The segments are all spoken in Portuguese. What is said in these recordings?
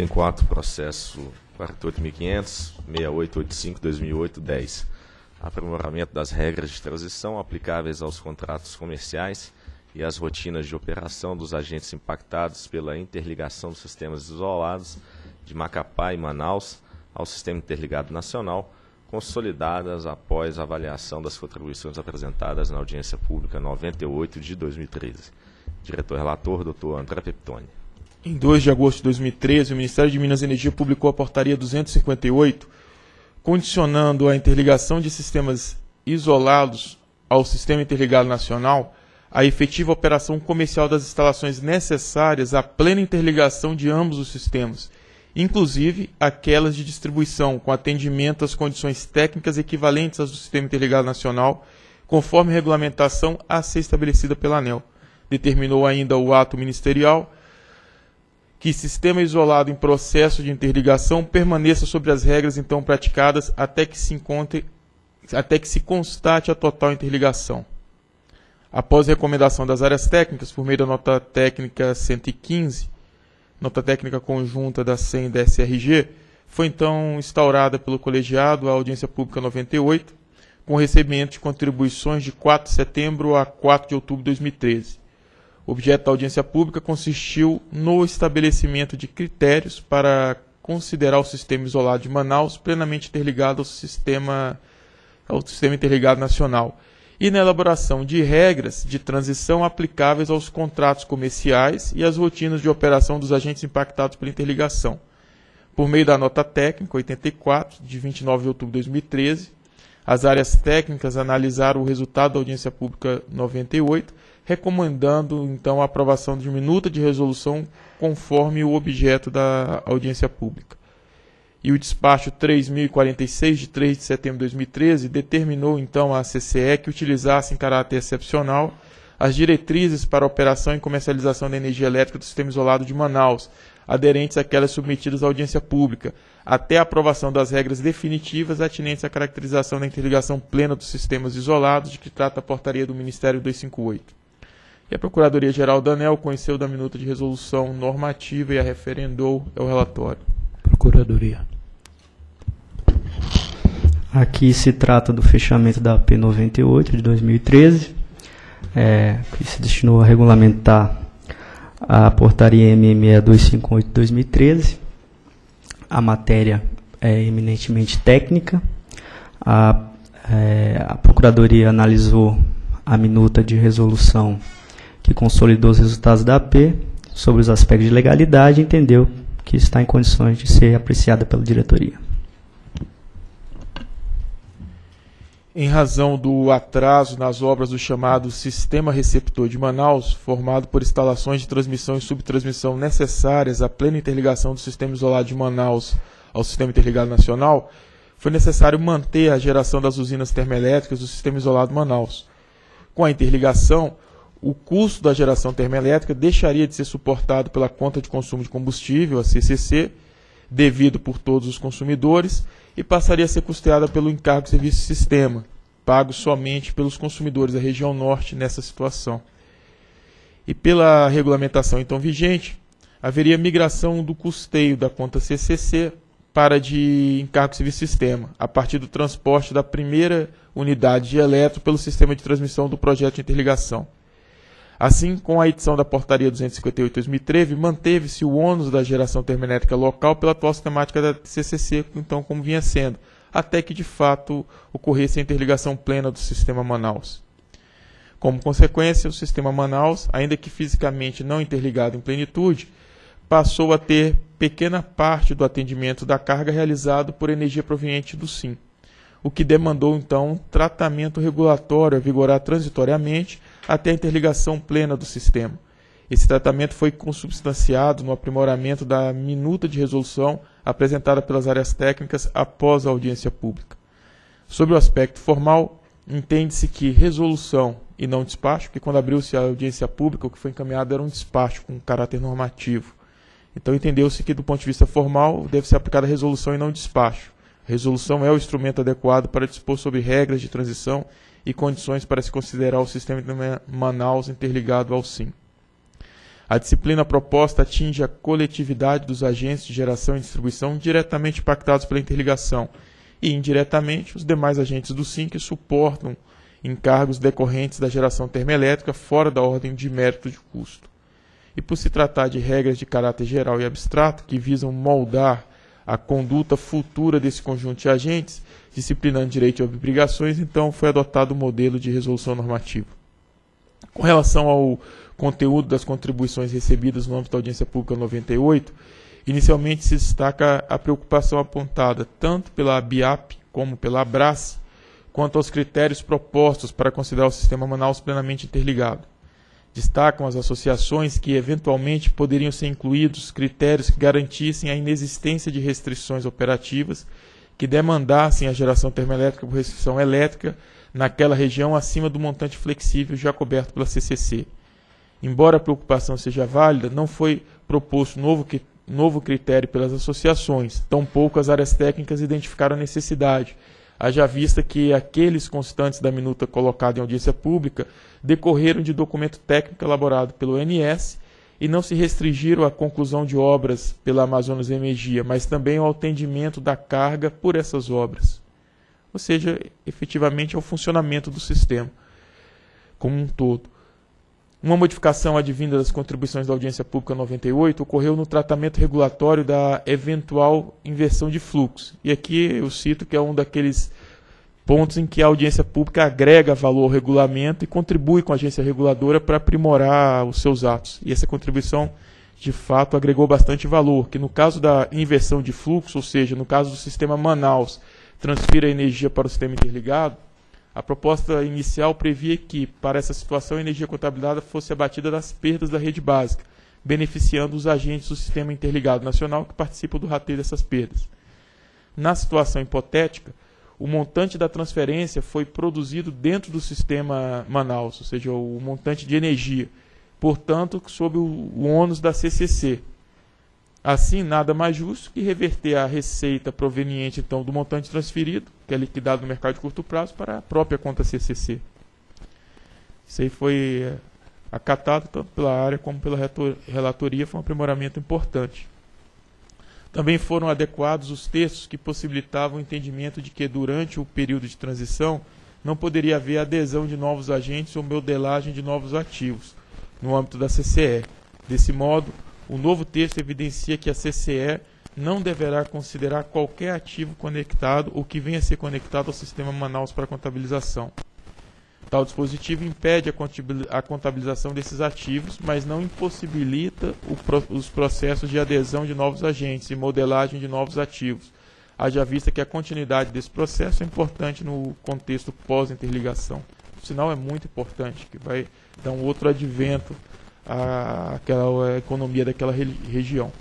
Item 4, processo 48.500-6885-2008-10. Aprimoramento das regras de transição aplicáveis aos contratos comerciais e às rotinas de operação dos agentes impactados pela interligação dos sistemas isolados de Macapá e Manaus ao Sistema Interligado Nacional, consolidadas após avaliação das contribuições apresentadas na audiência pública 98 de 2013. Diretor relator, doutor André Peptoni. Em 2 de agosto de 2013, o Ministério de Minas e Energia publicou a portaria 258, condicionando a interligação de sistemas isolados ao Sistema Interligado Nacional a efetiva operação comercial das instalações necessárias à plena interligação de ambos os sistemas, inclusive aquelas de distribuição, com atendimento às condições técnicas equivalentes às do Sistema Interligado Nacional, conforme regulamentação a ser estabelecida pela ANEL. Determinou ainda o ato ministerial que sistema isolado em processo de interligação permaneça sobre as regras então praticadas até que se encontre até que se constate a total interligação. Após recomendação das áreas técnicas, por meio da nota técnica 115, nota técnica conjunta da SEM e da SRG, foi então instaurada pelo colegiado a audiência pública 98, com recebimento de contribuições de 4 de setembro a 4 de outubro de 2013. O objeto da audiência pública consistiu no estabelecimento de critérios para considerar o sistema isolado de Manaus plenamente interligado ao sistema, ao sistema interligado nacional e na elaboração de regras de transição aplicáveis aos contratos comerciais e às rotinas de operação dos agentes impactados pela interligação. Por meio da nota técnica 84, de 29 de outubro de 2013, as áreas técnicas analisaram o resultado da audiência pública 98 recomendando então a aprovação de minuta de resolução conforme o objeto da audiência pública. E o despacho 3046 de 3 de setembro de 2013 determinou então à CCE que utilizasse em caráter excepcional as diretrizes para operação e comercialização da energia elétrica do sistema isolado de Manaus, aderentes àquelas submetidas à audiência pública, até a aprovação das regras definitivas atinentes à caracterização da interligação plena dos sistemas isolados, de que trata a portaria do Ministério 258. E a Procuradoria-Geral da ANEL conheceu da minuta de resolução normativa e a referendou ao relatório. Procuradoria. Aqui se trata do fechamento da P98 de 2013, é, que se destinou a regulamentar a portaria MME 258 de 2013. A matéria é eminentemente técnica. A, é, a Procuradoria analisou a minuta de resolução que consolidou os resultados da AP sobre os aspectos de legalidade e entendeu que está em condições de ser apreciada pela diretoria. Em razão do atraso nas obras do chamado Sistema Receptor de Manaus, formado por instalações de transmissão e subtransmissão necessárias à plena interligação do Sistema Isolado de Manaus ao Sistema Interligado Nacional, foi necessário manter a geração das usinas termoelétricas do Sistema Isolado Manaus. Com a interligação, o custo da geração termoelétrica deixaria de ser suportado pela conta de consumo de combustível, a CCC, devido por todos os consumidores, e passaria a ser custeada pelo encargo de serviço sistema, pago somente pelos consumidores da região norte nessa situação. E pela regulamentação então vigente, haveria migração do custeio da conta CCC para de encargo de serviço sistema, a partir do transporte da primeira unidade de eletro pelo sistema de transmissão do projeto de interligação. Assim, com a edição da Portaria 258-2013, manteve-se o ônus da geração termoelétrica local pela atual sistemática da CCC, então como vinha sendo, até que de fato ocorresse a interligação plena do sistema Manaus. Como consequência, o sistema Manaus, ainda que fisicamente não interligado em plenitude, passou a ter pequena parte do atendimento da carga realizado por energia proveniente do SIM, o que demandou então um tratamento regulatório a vigorar transitoriamente até a interligação plena do sistema. Esse tratamento foi consubstanciado no aprimoramento da minuta de resolução apresentada pelas áreas técnicas após a audiência pública. Sobre o aspecto formal, entende-se que resolução e não despacho, porque quando abriu-se a audiência pública, o que foi encaminhado era um despacho com caráter normativo. Então entendeu-se que, do ponto de vista formal, deve ser aplicada resolução e não despacho. A resolução é o instrumento adequado para dispor sobre regras de transição e condições para se considerar o sistema de Manaus interligado ao SIM. A disciplina proposta atinge a coletividade dos agentes de geração e distribuição diretamente impactados pela interligação e, indiretamente, os demais agentes do SIM que suportam encargos decorrentes da geração termoelétrica fora da ordem de mérito de custo. E por se tratar de regras de caráter geral e abstrato que visam moldar a conduta futura desse conjunto de agentes, disciplinando direito e obrigações, então foi adotado o modelo de resolução normativa. Com relação ao conteúdo das contribuições recebidas no âmbito da audiência pública 98, inicialmente se destaca a preocupação apontada tanto pela BIAP como pela ABRAS quanto aos critérios propostos para considerar o sistema Manaus plenamente interligado. Destacam as associações que, eventualmente, poderiam ser incluídos critérios que garantissem a inexistência de restrições operativas que demandassem a geração termoelétrica por restrição elétrica naquela região acima do montante flexível já coberto pela CCC. Embora a preocupação seja válida, não foi proposto novo, novo critério pelas associações, tampouco as áreas técnicas identificaram a necessidade, haja vista que aqueles constantes da minuta colocada em audiência pública decorreram de documento técnico elaborado pelo NS e não se restringiram à conclusão de obras pela Amazonas Energia, mas também ao atendimento da carga por essas obras. Ou seja, efetivamente ao funcionamento do sistema como um todo. Uma modificação advinda das contribuições da audiência pública 98 ocorreu no tratamento regulatório da eventual inversão de fluxo. E aqui eu cito que é um daqueles pontos em que a audiência pública agrega valor ao regulamento e contribui com a agência reguladora para aprimorar os seus atos. E essa contribuição, de fato, agregou bastante valor, que no caso da inversão de fluxo, ou seja, no caso do sistema Manaus, transfira energia para o sistema interligado, a proposta inicial previa que, para essa situação, a energia contabilizada fosse abatida das perdas da rede básica, beneficiando os agentes do Sistema Interligado Nacional que participam do rateio dessas perdas. Na situação hipotética, o montante da transferência foi produzido dentro do sistema Manaus, ou seja, o montante de energia, portanto, sob o ônus da CCC, Assim, nada mais justo que reverter a receita proveniente então do montante transferido, que é liquidado no mercado de curto prazo, para a própria conta CCC. Isso aí foi eh, acatado tanto pela área como pela relatoria, foi um aprimoramento importante. Também foram adequados os textos que possibilitavam o entendimento de que durante o período de transição não poderia haver adesão de novos agentes ou modelagem de novos ativos no âmbito da CCE. Desse modo, o novo texto evidencia que a CCE não deverá considerar qualquer ativo conectado ou que venha a ser conectado ao sistema Manaus para contabilização. Tal dispositivo impede a contabilização desses ativos, mas não impossibilita os processos de adesão de novos agentes e modelagem de novos ativos, haja vista que a continuidade desse processo é importante no contexto pós-interligação. O sinal é muito importante, que vai dar um outro advento a, aquela a economia daquela região.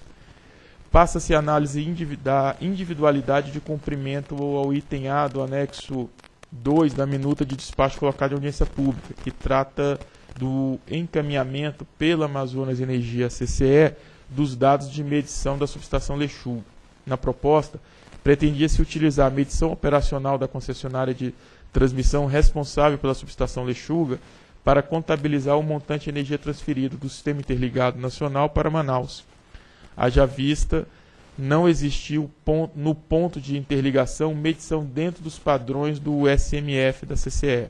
Passa-se a análise da individualidade de cumprimento ao item A do anexo 2 da minuta de despacho colocada em audiência pública, que trata do encaminhamento pela Amazonas Energia CCE dos dados de medição da subestação Lexuga. Na proposta, pretendia-se utilizar a medição operacional da concessionária de transmissão responsável pela subestação Lexuga para contabilizar o montante de energia transferido do Sistema Interligado Nacional para Manaus. Haja vista, não existiu no ponto de interligação medição dentro dos padrões do SMF da CCE.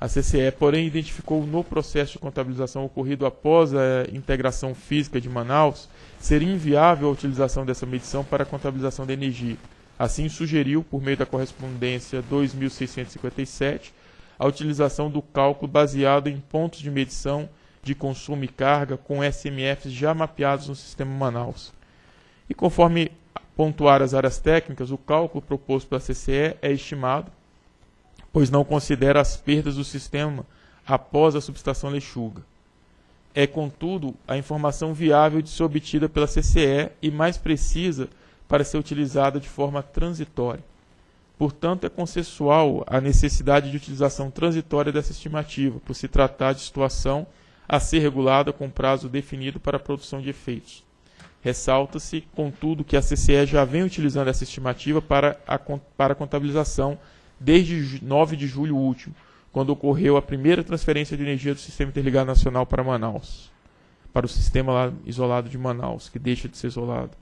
A CCE, porém, identificou no processo de contabilização ocorrido após a integração física de Manaus ser inviável a utilização dessa medição para a contabilização da energia. Assim, sugeriu, por meio da correspondência 2657, a utilização do cálculo baseado em pontos de medição de consumo e carga com SMFs já mapeados no sistema Manaus. E conforme pontuar as áreas técnicas, o cálculo proposto pela CCE é estimado, pois não considera as perdas do sistema após a subestação Lexuga. É, contudo, a informação viável de ser obtida pela CCE e mais precisa para ser utilizada de forma transitória. Portanto, é consensual a necessidade de utilização transitória dessa estimativa, por se tratar de situação a ser regulada com prazo definido para a produção de efeitos. Ressalta-se, contudo, que a CCE já vem utilizando essa estimativa para a, para a contabilização desde 9 de julho último, quando ocorreu a primeira transferência de energia do Sistema Interligado Nacional para Manaus. para o sistema lá isolado de Manaus, que deixa de ser isolado.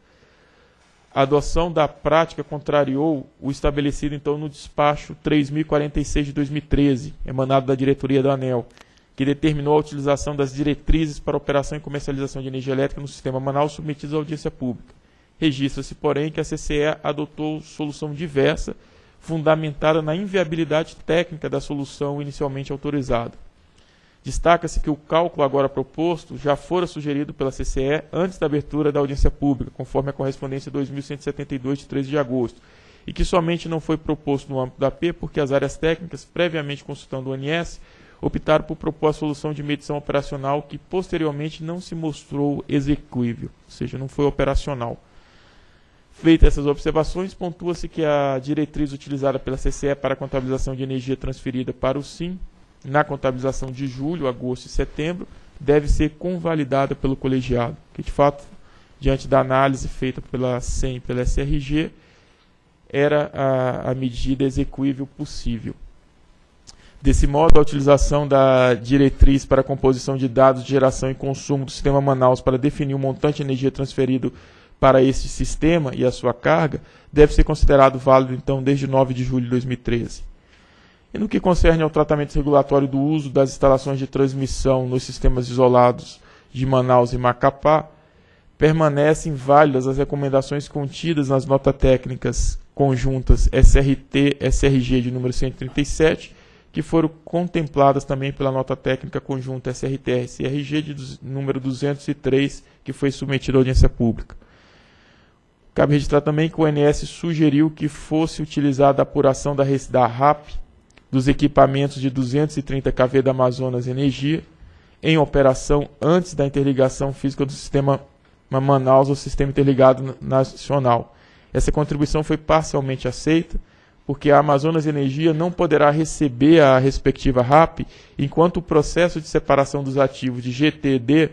A adoção da prática contrariou o estabelecido então no despacho 3046 de 2013, emanado da diretoria da ANEL, que determinou a utilização das diretrizes para operação e comercialização de energia elétrica no sistema Manaus submetidos à audiência pública. Registra-se, porém, que a CCE adotou solução diversa, fundamentada na inviabilidade técnica da solução inicialmente autorizada. Destaca-se que o cálculo agora proposto já fora sugerido pela CCE antes da abertura da audiência pública, conforme a correspondência 2172 de 13 de agosto, e que somente não foi proposto no âmbito da P porque as áreas técnicas, previamente consultando o ONS, optaram por propor a solução de medição operacional que posteriormente não se mostrou execuível, ou seja, não foi operacional. Feitas essas observações, pontua-se que a diretriz utilizada pela CCE para a contabilização de energia transferida para o SIM na contabilização de julho, agosto e setembro, deve ser convalidada pelo colegiado, que de fato, diante da análise feita pela SEM e pela SRG, era a, a medida execuível possível. Desse modo, a utilização da diretriz para a composição de dados de geração e consumo do sistema Manaus para definir o montante de energia transferido para este sistema e a sua carga deve ser considerado válido, então, desde 9 de julho de 2013. E no que concerne ao tratamento regulatório do uso das instalações de transmissão nos sistemas isolados de Manaus e Macapá, permanecem válidas as recomendações contidas nas notas técnicas conjuntas SRT SRG de número 137, que foram contempladas também pela nota técnica conjunta SRT SRG de número 203, que foi submetida à audiência pública. Cabe registrar também que o ONS sugeriu que fosse utilizada a apuração da, da RAP dos equipamentos de 230 kV da Amazonas Energia em operação antes da interligação física do sistema Manaus ao sistema interligado nacional. Essa contribuição foi parcialmente aceita, porque a Amazonas Energia não poderá receber a respectiva RAP enquanto o processo de separação dos ativos de GTD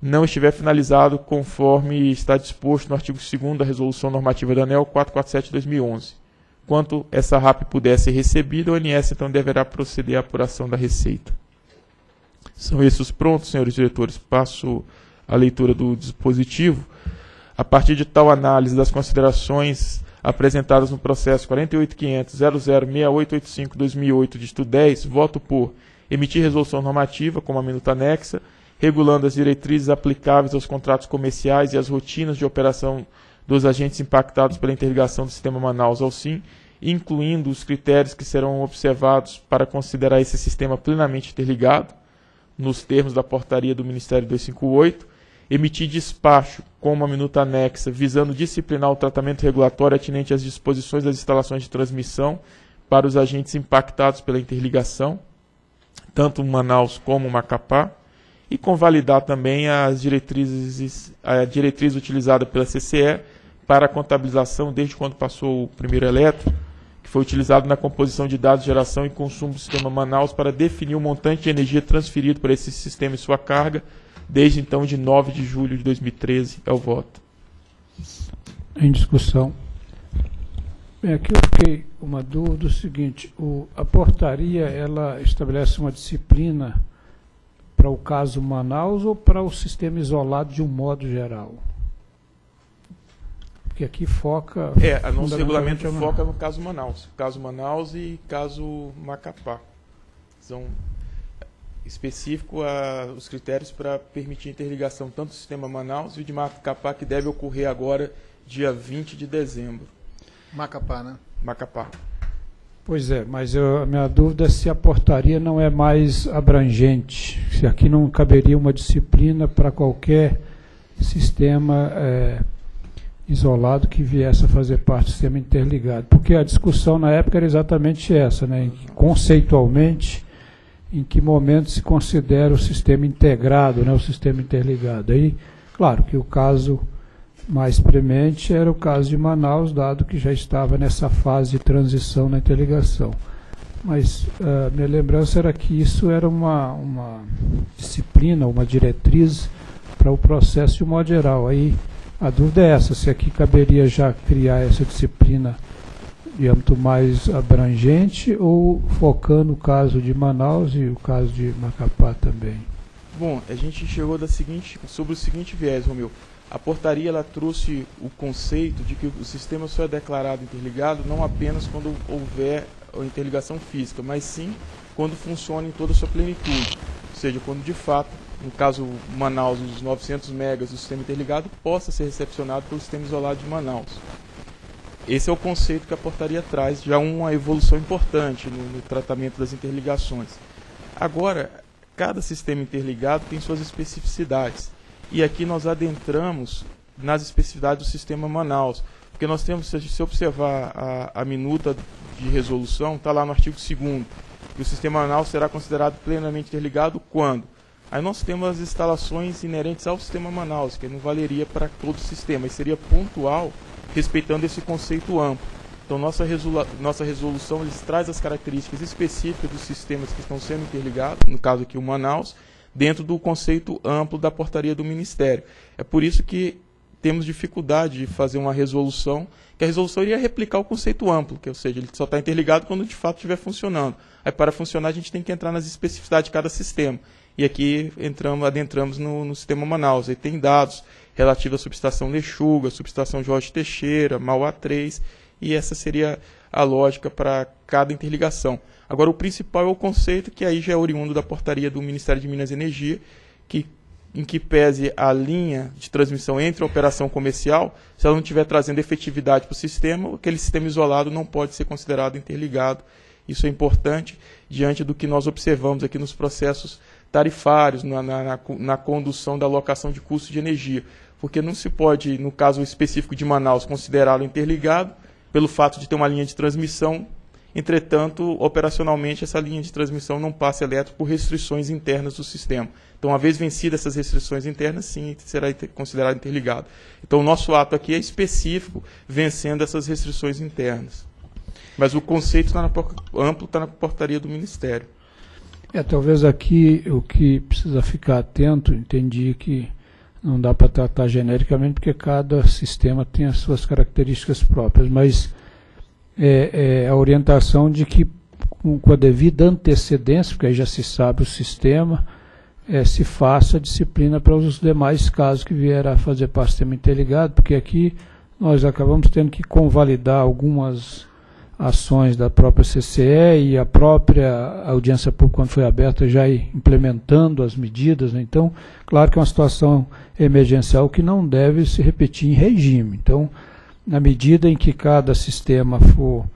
não estiver finalizado conforme está disposto no artigo 2 da Resolução Normativa da ANEL 447-2011. Quanto essa RAP puder ser recebida, o ONS então deverá proceder à apuração da receita. São esses os prontos, senhores diretores. Passo a leitura do dispositivo. A partir de tal análise das considerações apresentadas no processo 48.500.006885-2008, dígito 10, voto por emitir resolução normativa, como a minuta anexa, regulando as diretrizes aplicáveis aos contratos comerciais e as rotinas de operação dos agentes impactados pela interligação do sistema Manaus ao SIM, incluindo os critérios que serão observados para considerar esse sistema plenamente interligado, nos termos da portaria do Ministério 258, emitir despacho com uma minuta anexa visando disciplinar o tratamento regulatório atinente às disposições das instalações de transmissão para os agentes impactados pela interligação, tanto Manaus como Macapá, e convalidar também as diretrizes, a diretriz utilizada pela CCE para a contabilização desde quando passou o primeiro eletro, que foi utilizado na composição de dados de geração e consumo do sistema Manaus para definir o montante de energia transferido por esse sistema e sua carga, desde então de 9 de julho de 2013 é o voto. Em discussão. Bem, aqui eu fiquei uma dúvida o seguinte, o, a portaria ela estabelece uma disciplina para o caso Manaus ou para o sistema isolado de um modo geral? Porque aqui foca. É, nosso regulamento foca no caso Manaus. Caso Manaus e caso Macapá. São específico a, os critérios para permitir a interligação tanto do sistema Manaus e o de Macapá, que deve ocorrer agora, dia 20 de dezembro. Macapá, né? Macapá. Pois é, mas eu, a minha dúvida é se a portaria não é mais abrangente, se aqui não caberia uma disciplina para qualquer sistema. É, isolado que viesse a fazer parte do sistema interligado. Porque a discussão na época era exatamente essa, né? conceitualmente, em que momento se considera o sistema integrado, né? o sistema interligado. Aí, claro que o caso mais premente era o caso de Manaus, dado que já estava nessa fase de transição na interligação. Mas uh, minha lembrança era que isso era uma, uma disciplina, uma diretriz para o processo de modo geral. Aí a dúvida é essa, se aqui caberia já criar essa disciplina de âmbito mais abrangente ou focando o caso de Manaus e o caso de Macapá também. Bom, a gente chegou da seguinte, sobre o seguinte viés, Romeu. A portaria ela trouxe o conceito de que o sistema só é declarado interligado não apenas quando houver a interligação física, mas sim quando funciona em toda a sua plenitude. Ou seja, quando de fato, no caso Manaus, os 900 megas do sistema interligado possa ser recepcionado pelo sistema isolado de Manaus. Esse é o conceito que a portaria traz, já uma evolução importante no, no tratamento das interligações. Agora, cada sistema interligado tem suas especificidades. E aqui nós adentramos nas especificidades do sistema Manaus. Porque nós temos, se observar a, a minuta de resolução, está lá no artigo 2 que o sistema Manaus será considerado plenamente interligado quando? Aí nós temos as instalações inerentes ao sistema Manaus, que não valeria para todo o sistema, e seria pontual, respeitando esse conceito amplo. Então, nossa, resolu nossa resolução eles traz as características específicas dos sistemas que estão sendo interligados, no caso aqui o Manaus, dentro do conceito amplo da portaria do Ministério. É por isso que temos dificuldade de fazer uma resolução, que a resolução iria replicar o conceito amplo, que ou seja, ele só está interligado quando de fato estiver funcionando. Aí para funcionar a gente tem que entrar nas especificidades de cada sistema. E aqui entramos, adentramos no, no sistema Manaus. Aí tem dados relativos à subestação Lechuga, subestação Jorge Teixeira, Mauá 3 e essa seria a lógica para cada interligação. Agora, o principal é o conceito, que aí já é oriundo da portaria do Ministério de Minas e Energia, que, em que pese a linha de transmissão entre a operação comercial, se ela não estiver trazendo efetividade para o sistema, aquele sistema isolado não pode ser considerado interligado. Isso é importante diante do que nós observamos aqui nos processos tarifários, na, na, na condução da alocação de custo de energia. Porque não se pode, no caso específico de Manaus, considerá-lo interligado, pelo fato de ter uma linha de transmissão. Entretanto, operacionalmente, essa linha de transmissão não passa elétrico por restrições internas do sistema. Então, uma vez vencidas essas restrições internas, sim, será considerado interligado. Então, o nosso ato aqui é específico, vencendo essas restrições internas. Mas o conceito está na, amplo está na portaria do Ministério. É, talvez aqui o que precisa ficar atento, entendi que não dá para tratar genericamente, porque cada sistema tem as suas características próprias, mas é, é a orientação de que, com, a devida antecedência, porque aí já se sabe o sistema, é, se faça a disciplina para os demais casos que vier a fazer parte do sistema interligado, porque aqui nós acabamos tendo que convalidar algumas ações da própria CCE e a própria audiência pública, quando foi aberta, já implementando as medidas. Né? Então, claro que é uma situação emergencial que não deve se repetir em regime. Então, na medida em que cada sistema for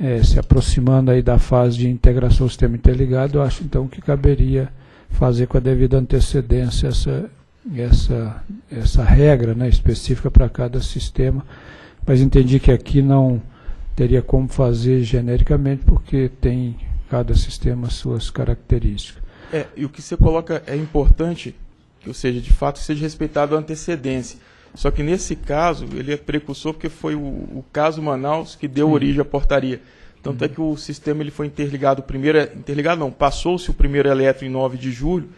é, se aproximando aí da fase de integração do sistema interligado, eu acho então que caberia fazer com a devida antecedência essa, essa, essa regra né, específica para cada sistema. Mas entendi que aqui não teria como fazer genericamente, porque tem cada sistema suas características. É, e o que você coloca é importante, que, ou seja, de fato seja respeitado a antecedência. Só que nesse caso, ele é precursor porque foi o, o caso Manaus que deu Sim. origem à portaria. Tanto é uhum. é que o sistema ele foi interligado primeiro, interligado não, passou-se o primeiro eletro em 9 de julho,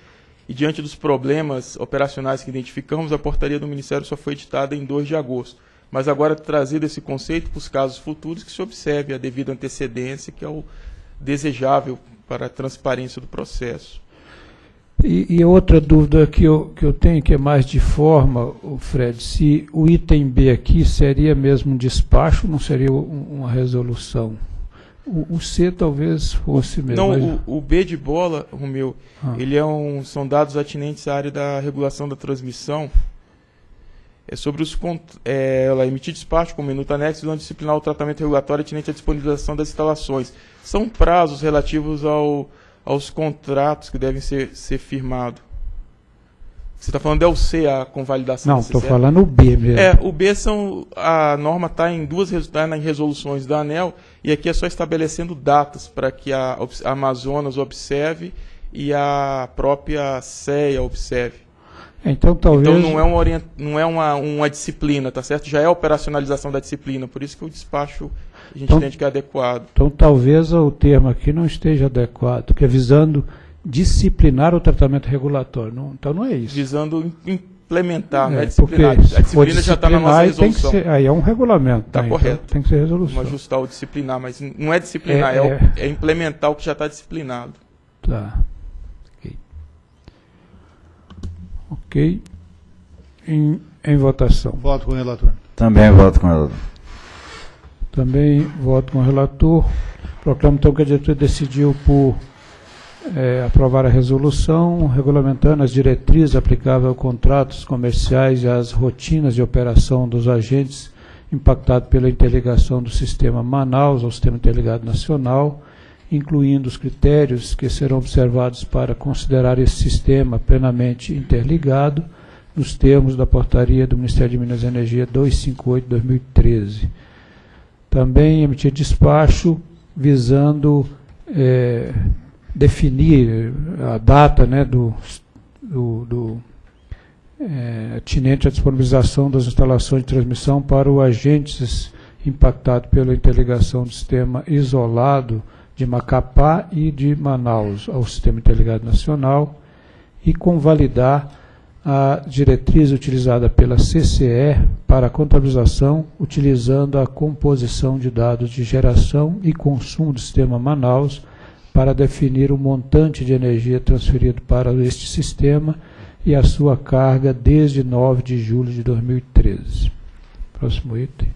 e diante dos problemas operacionais que identificamos, a portaria do Ministério só foi editada em 2 de agosto mas agora trazido esse conceito para os casos futuros que se observe a devida antecedência, que é o desejável para a transparência do processo. E, e, outra dúvida que eu, que eu tenho, que é mais de forma, o Fred, se o item B aqui seria mesmo um despacho, não seria um, uma resolução? O, o, C talvez fosse mesmo. Não, mas... o, o, B de bola, Romeu, ah. ele é um, são dados atinentes à área da regulação da transmissão, é sobre os é, ela emitir despacho com minuto anexo e disciplinar o tratamento regulatório atinente à disponibilização das instalações. São prazos relativos ao, aos contratos que devem ser, ser firmados. Você está falando é o C, a convalidação? Não, estou falando o B mesmo. É, o B são. A norma está em duas tá em resoluções da ANEL, e aqui é só estabelecendo datas para que a, a Amazonas observe e a própria CEA observe. Então, talvez... então não é, uma, orient... não é uma, uma disciplina, tá certo? Já é a operacionalização da disciplina, por isso que o despacho a gente então, entende que é adequado. Então talvez o termo aqui não esteja adequado, que é visando disciplinar o tratamento regulatório. Não, então não é isso. Visando implementar, é, não é disciplinar. a disciplina já está na nossa resolução. Ser, aí é um regulamento. Está né? Então correto. Então tem que ser resolução. Vamos ajustar o disciplinar, mas não é disciplinar, é, é, é, é implementar o que já está disciplinado. Tá. Ok. Em, em votação. Voto com o relator. Também voto com o relator. Também voto com o relator. Proclamo então que a diretoria decidiu por é, aprovar a resolução regulamentando as diretrizes aplicáveis a contratos comerciais e às rotinas de operação dos agentes impactados pela interligação do sistema Manaus ao sistema interligado nacional, incluindo os critérios que serão observados para considerar esse sistema plenamente interligado, nos termos da portaria do Ministério de Minas e Energia 258-2013. Também emitir despacho visando é, definir a data né, do, do, do é, tinente à disponibilização das instalações de transmissão para o agentes impactado pela interligação do sistema isolado de Macapá e de Manaus ao Sistema Interligado Nacional e convalidar a diretriz utilizada pela CCE para a contabilização, utilizando a composição de dados de geração e consumo do sistema Manaus para definir o montante de energia transferido para este sistema e a sua carga desde 9 de julho de 2013. Próximo item.